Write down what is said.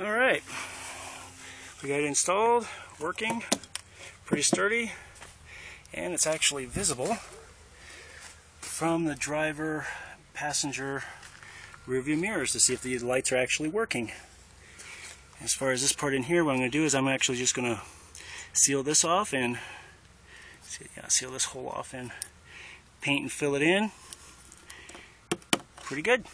All right, we got it installed, working, pretty sturdy, and it's actually visible from the driver passenger rearview mirrors to see if the lights are actually working. As far as this part in here, what I'm going to do is I'm actually just going to seal this off and yeah, seal this hole off and paint and fill it in. Pretty good.